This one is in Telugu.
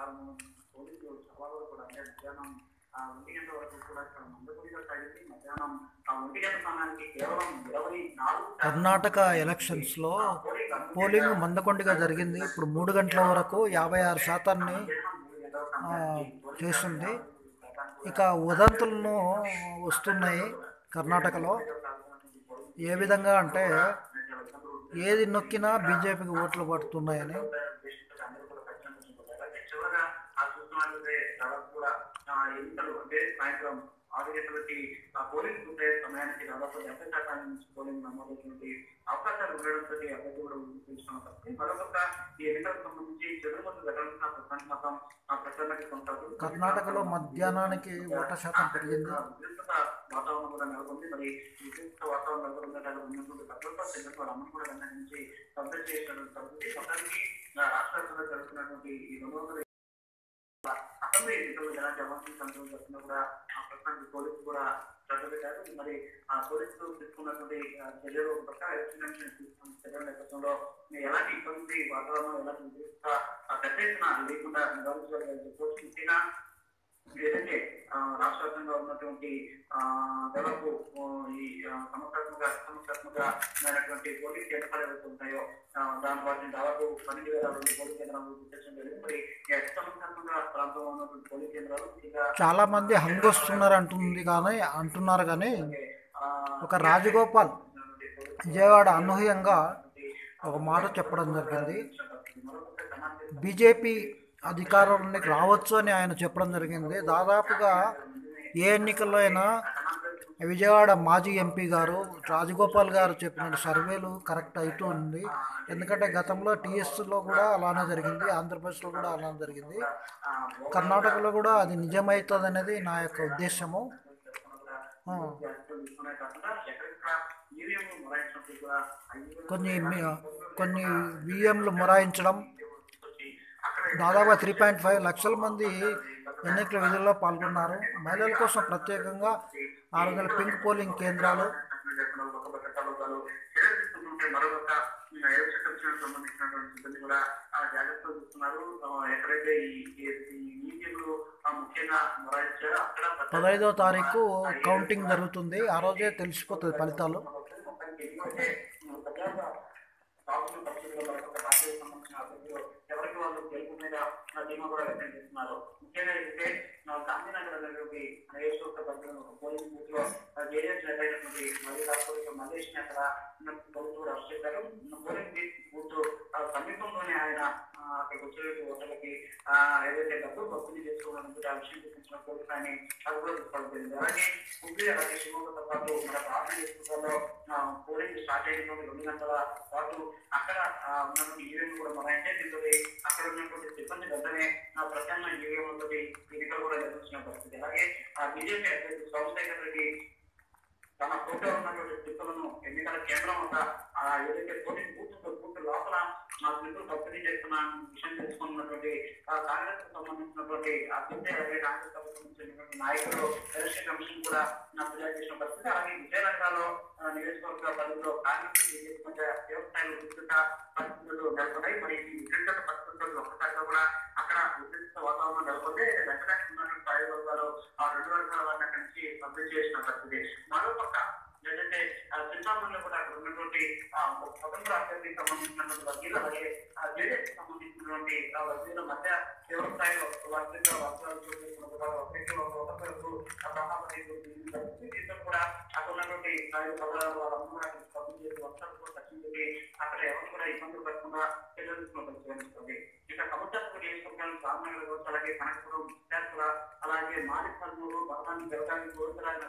కారణం పోలీసులు చాలా వరకు కూడా అంటే మధ్యాహ్నం ఒంటి గంట వరకు కూడా ఇక్కడ మధ్యాహ్నం ఆ ఒంటి గంట సమయానికి కేవలం ఇరవై నాలుగు శాతం కర్ణాటక ఎలక్షన్స్లో పోలింగ్ మందకొండిగా జరిగింది. ఇప్పుడు మూడు గంటల వరకు యాభై ఆరు శాతాన్ని చేస్తుంది ఇక వదంతులను వస్తున్నాయి కర్ణాటకలో. ఏ విధంగా అంటే ఏది నొక్కినా బీజేపీకి ఓట్లు పడుతున్నాయని చివరగా ఆ చూస్తున్నట్లయితే దాదాపు కూడా ఎన్నికలు అంటే సాయంత్రం ఆరు గంటలకి ఆ పోలింగ్ పూర్తయ్యే సమయానికి దాదాపు డెబ్బై శాతం నుంచి పోలింగ్ నమోదవుతుంది అవకాశాలు ఉండడంతో అభ్యర్థి కూడా తెలుస్తున్న పరిస్థితి మరొక ఈ ఎన్నికలకు సంబంధించి చంద్రబాబు వెళ్ళాల్సిన ప్రధాన మతం ఆ ప్రచారానికి కొనసాగుతుంది కర్ణాటకలో మధ్యాహ్నానికి ఓట్ల శాతం పెరిగింది. వాతావరణం కూడా నెలకొంది. మరి ఉద్రిక్త వాతావరణం నెలకొన్నట్టు ఉన్నటువంటి భద్రతా చంద్రబాబు అమ్మను కూడా నుంచి రద్దు చేసినటువంటి మొత్తానికి ఆ, రాష్ట్ర వ్యాప్తంగా జరుగుతున్నటువంటి ఈ రెండు వందల అసెంబ్లీ ఎన్నికల్లో ఎలాంటి సంఘటనలు కూడా ఆ ప్రస్తుతానికి పోలీసులు కూడా శ్రద్ధ పెట్టారు మరి ఆ పోలీసులు తీసుకున్నటువంటి చర్యలు ఒక పక్క ఎలక్షన్ తీసుకున్న చర్యల నేపథ్యంలో ఎలాంటి ఇబ్బంది వాతావరణం ఎలాంటి ఆ, పెద్ద ఎత్తున లేకుండా నివారించగలిగారు ముఖ్యంగా రాష్ట్ర వ్యాప్తంగా ఉన్నటువంటి దాదాపు ఈ సమస్యాత్మక సమస్యాత్మకమైనటువంటి కేంద్రాలు ఏవైతే దాని వాటిని దాదాపు పన్నెండు వేల రెండు పోలీస్ కేంద్రాలు గుర్తించడం జరిగింది. మరి ఈ అతి సమస్యాత్మక ప్రాంతంలో ఉన్నటువంటి పోలీస్ కేంద్రాలు ముఖ్యంగా చాలా మంది హంగొస్తున్నారు అంటుంది కానీ అంటున్నారు కానీ ఒక రాజగోపాల్ విజయవాడ అనూహ్యంగా ఒక మాట చెప్పడం జరిగింది. బీజేపీ అధికారంలోకి రావచ్చు అని ఆయన చెప్పడం జరిగింది. దాదాపుగా ఏ ఎన్నికల్లో అయినా విజయవాడ మాజీ ఎంపీ గారు రాజగోపాల్ గారు చెప్పిన సర్వేలు కరెక్ట్ అవుతూ ఉంది. ఎందుకంటే గతంలో టీఎస్లో కూడా అలానే జరిగింది ఆంధ్రప్రదేశ్లో కూడా అలానే జరిగింది. కర్ణాటకలో కూడా అది నిజమవుతుంది అనేది నా యొక్క ఉద్దేశము. కొన్ని కొన్ని విఎంలు మొరాయించడం దాదాపు త్రీ పాయింట్ ఫైవ్ లక్షల మంది ఎన్నికల విధుల్లో పాల్గొన్నారు. మహిళల కోసం ప్రత్యేకంగా ఆరు వందల పింక్ పోలింగ్ కేంద్రాలు. పదహైదో తారీఖు కౌంటింగ్ జరుగుతుంది. ఆ రోజే తెలిసిపోతుంది ఫలితాలు. వాళ్ళు గెలుపు మీద ఆ ధీమా కూడా వ్యక్తం చేస్తున్నారు. ముఖ్యంగా అయితే గాంధీనగర్ దగ్గరకి నియోజకవర్గ పరిధిలో పోలింగ్ బూత్లో జేడీఎస్ నేత అయినటువంటి మళ్ళీ రాష్ట్రపతి మల్లేష్ అక్కడ ఉన్న అరెస్ట్ చేశారు. పోలింగ్ బూత్ ఆ, సమీపంలోనే ఆయన ఆ, అక్కడికి వచ్చే ఓటర్లకి ఆ, ఏదైతే డబ్బులు పంపిణీ చేసుకోవడానికి ఆ విషయం చూపించిన పోలీసులు ఆయన అది కూడా తీసుకోవడం జరిగింది అలాగే హుబ్లీ అలాగే శివమొగ్గతో పాటు మన ప్రాంతీయ పోలింగ్ స్టార్ట్ అయిన రెండు గంటల పాటు అక్కడ ఉన్నటువంటి ఈవెంట్ కూడా మొదలైతే దీంతో అక్కడ ఉన్నటువంటి సిబ్బంది వెంటనే ఆ ప్రత్యామ్నాయ ఈవీఎం తోటి ఎన్నికలు కూడా నిర్వహించిన పరిస్థితి. అలాగే ఆ బీజేపీ అభ్యర్థి సోమశేఖర్ రెడ్డి తన ఫోటో ఉన్నటువంటి స్లిప్పులను ఎన్నికల కేంద్రం వద్ద ఆ ఏదైతే పోలింగ్ బూత్ ఆ స్లిప్పులు పంపిణీ చేస్తున్న విషయం తెలుసుకున్నటువంటి కాంగ్రెస్కు సంబంధించినటువంటి అభ్యర్థి అలాగే కాంగ్రెస్కు సంబంధించినటువంటి నాయకులు ఎలక్షన్ కమిషన్ కూడా నా ఫిర్యాదు చేసిన పరిస్థితి. అలాగే విజయనగరంలో నియోజకవర్గ పరిధిలో కాంగ్రెస్ బీజేపీ మధ్య తీవ్ర విస్తృత పరిస్థితులు నెలకొన్నాయి. మరి ఈ విస్తృత పరిస్థితుల్లో ఒక్కసారిగా కూడా అక్కడ విస్తృత వాతావరణం నెలకొంటే వెంటనే ఉన్నటువంటి స్థాయి ఆ రెండు వర్గాల వారిని అక్కడి నుంచి పంపిణీ చేసిన పరిస్థితి. మరోపక్క ఏంటంటే ఆ, చింతామణిలో కూడా అక్కడ ఆ, స్వతంత్ర అభ్యర్థికి సంబంధించినటువంటి వర్గీయులు అలాగే జేడీఎస్ సంబంధించినటువంటి వర్గీయుల మధ్య తీవ్ర స్థాయిలో వర్గాలు ఒకరికొకరు దీంతో కూడా అక్కడ ఉన్నటువంటి వాళ్ళందరూ కూడా అక్కడికి చేసి వర్షాలు కూడా తగ్గించి అక్కడ ఎవరు కూడా ఇబ్బందులు పడకుండా పిల్లలు చేస్తుంది ఇక సముద్రపు నియోజకవర్గాలు రామనగర్ అలాగే కనకపురం విద్యార్థుల అలాగే మాలిక్ పల్మూరు బలవాన్ని జరగాలి గోవిందరాజు